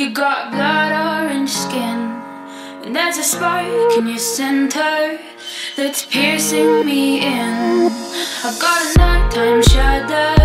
You got blood orange skin, and there's a spark in your center that's piercing me in. I've got a nighttime shadow.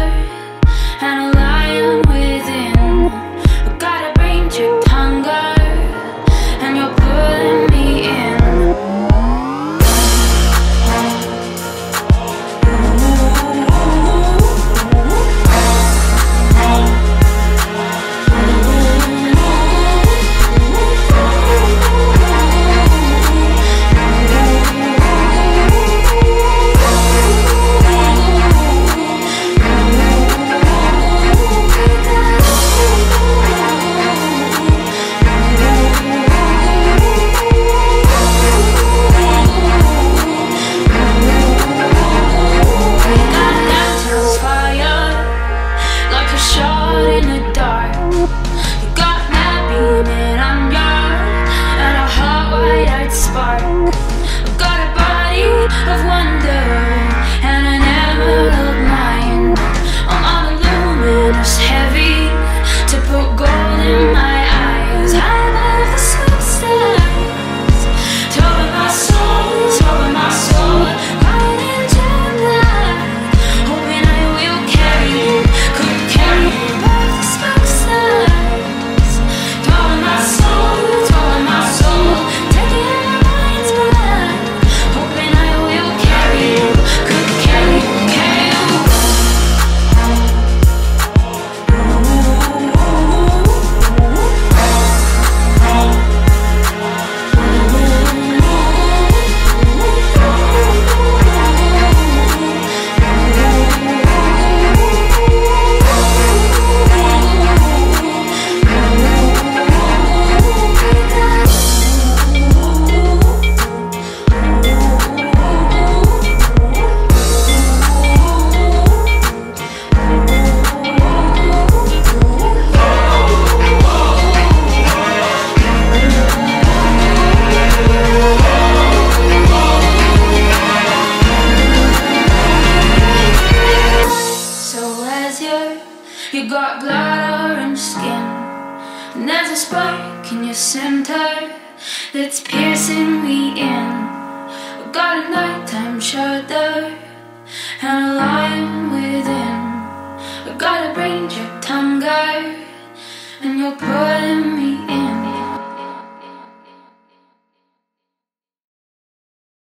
You, got blood orange skin, and there's a spark in your center that's piercing me in. I've got a nighttime shadow and a lion within. I've got a brain tripped hunger, and you're pulling